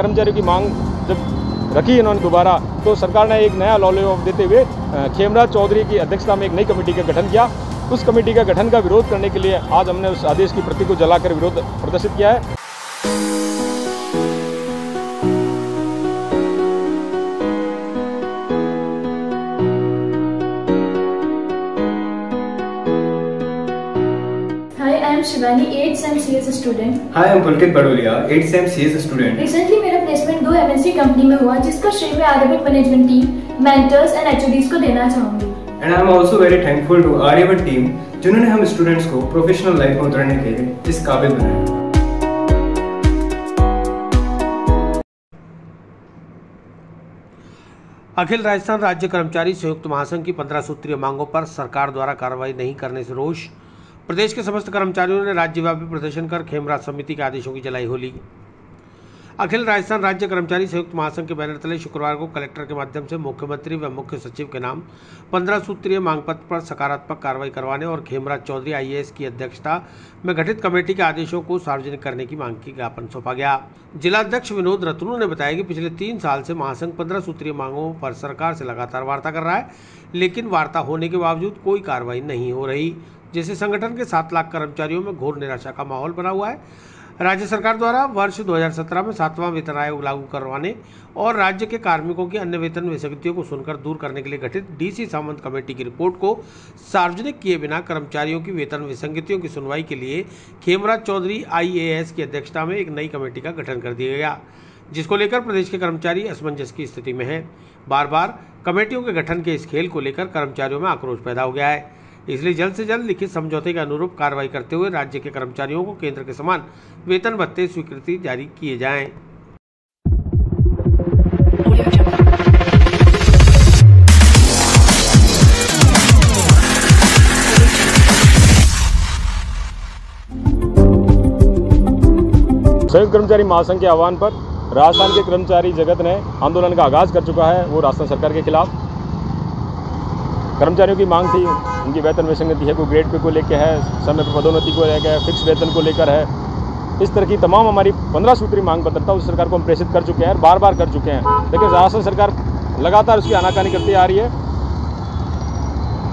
कर्मचारियों की मांग जब रखी इन्होंने दोबारा तो सरकार ने एक नया लॉ ऑफ़ देते हुए खेमराज चौधरी की अध्यक्षता में एक नई कमेटी का गठन किया उस कमेटी का गठन का विरोध करने के लिए आज हमने उस आदेश की प्रति को जलाकर विरोध प्रदर्शित किया है Hi, I am Shivani, 8th SEM CS student. Hi, I'm Pulkit Badolia, 8th SEM CS student. Recently मेरा प्लेसमेंट दो एमएनसी कंपनी में हुआ जिसका श्रेय मैं Aryabhatta management team mentors and HODs को देना चाहूँगी। And I'm also very thankful to Aryabhat team जिन्होंने हम स्टूडेंट्स को प्रोफेशनल लाइफ में उतरने के लिए इस काबिल बनाया। अखिल राजस्थान राज्य कर्मचारी संयुक्त महासंघ की पंद्रह सूत्रीय मांगों पर सरकार द्वारा कार्रवाई नहीं करने से रोष। प्रदेश के समस्त कर्मचारियों ने राज्यव्यापी प्रदर्शन कर खेमराज समिति के आदेशों की जलाई होली। अखिल राजस्थान राज्य कर्मचारी संयुक्त महासंघ के बैनर तले शुक्रवार को कलेक्टर के माध्यम से मुख्यमंत्री व मुख्य सचिव के नाम, पंद्रह सूत्रीय मांग पत्र पर सकारात्मक कार्रवाई करवाने और खेमराज चौधरी आईएएस की अध्यक्षता में गठित कमेटी के आदेशों को सार्वजनिक करने की मांग की ज्ञापन सौंपा गया। जिलाध्यक्ष विनोद रतनू ने बताया कि पिछले तीन साल से महासंघ पंद्रह सूत्रीय मांगों पर सरकार से लगातार वार्ता कर रहा है, लेकिन वार्ता होने के बावजूद कोई कार्रवाई नहीं हो रही, जिससे संगठन के सात लाख कर्मचारियों में घोर निराशा का माहौल बना हुआ है। राज्य सरकार द्वारा वर्ष 2017 में सातवां वेतन आयोग लागू करवाने और राज्य के कार्मिकों की अन्य वेतन विसंगतियों को सुनकर दूर करने के लिए गठित डीसी सामंत कमेटी की रिपोर्ट को सार्वजनिक किए बिना कर्मचारियों की वेतन विसंगतियों की सुनवाई के लिए खेमराज चौधरी आईएएस की अध्यक्षता में एक नई कमेटी का गठन कर दिया गया, जिसको लेकर प्रदेश के कर्मचारी असमंजस की स्थिति में हैं। बार बार कमेटियों के गठन के इस खेल को लेकर कर्मचारियों में आक्रोश पैदा हो गया है। इसलिए जल्द से जल्द लिखित समझौते के अनुरूप कार्रवाई करते हुए राज्य के कर्मचारियों को केंद्र के समान वेतन भत्ते स्वीकृति जारी किए जाएँ। संयुक्त कर्मचारी महासंघ के आह्वान पर राजस्थान के कर्मचारी जगत ने आंदोलन का आगाज़ कर चुका है, वो राजस्थान सरकार के खिलाफ। कर्मचारियों की मांग थी, उनकी वेतन विसंगति है, कोई ग्रेड पे को लेकर है, समय पर पदोन्नति को लेकर है फिक्स वेतन को लेकर है। इस तरह की तमाम हमारी पंद्रह सूत्री मांग पत्र था उस सरकार को हम प्रेषित कर चुके हैं और बार बार कर चुके हैं। लेकिन राजस्थान सरकार लगातार उसकी आनाकानी करती आ रही है।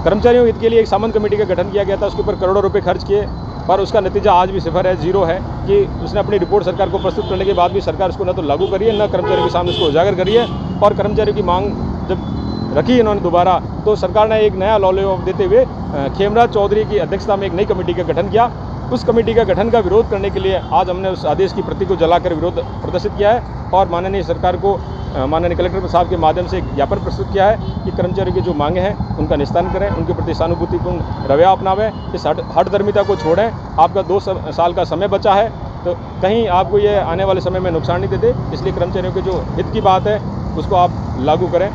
कर्मचारियों हित के लिए एक सामंत कमेटी का गठन किया गया था, उसके ऊपर करोड़ों रुपए खर्च किए, पर उसका नतीजा आज भी सिफर है, ज़ीरो है, कि उसने अपनी रिपोर्ट सरकार को प्रस्तुत करने के बाद भी सरकार उसको न तो लागू करिए न कर्मचारियों के सामने उसको उजागर करिए और कर्मचारियों की मांग जब रखी इन्होंने दोबारा। तो सरकार ने एक नया लॉ ऑफ़ देते हुए खेमराज चौधरी की अध्यक्षता में एक नई कमेटी का गठन किया। उस कमेटी का गठन का विरोध करने के लिए आज हमने उस आदेश की प्रति को जलाकर विरोध प्रदर्शित किया है और माननीय सरकार को माननीय कलेक्टर साहब के माध्यम से एक ज्ञापन प्रस्तुत किया है कि कर्मचारियों की जो मांगे हैं, उनका निस्तारण करें, उनके प्रति सहानुभूतिपूर्ण रवैया अपनावें, इस हट, हठधर्मिता को छोड़ें। आपका दो साल का समय बचा है तो कहीं आपको ये आने वाले समय में नुकसान नहीं देते, इसलिए कर्मचारियों के जो हित की बात है, उसको आप लागू करें।